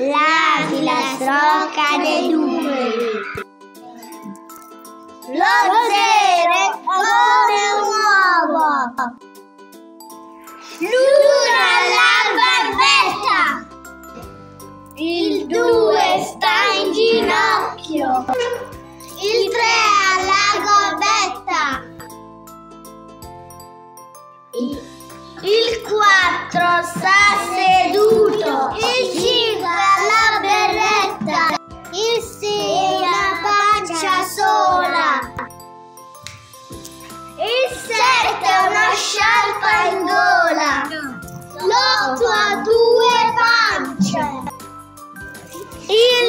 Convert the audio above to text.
La filastrocca dei numeri. Lo zero come un uovo. L'uno alla barbetta. Il due sta in ginocchio. Il tre alla gobbetta. Il 4 sta seduto. sciarpa in gola, l'otto a due pance. Io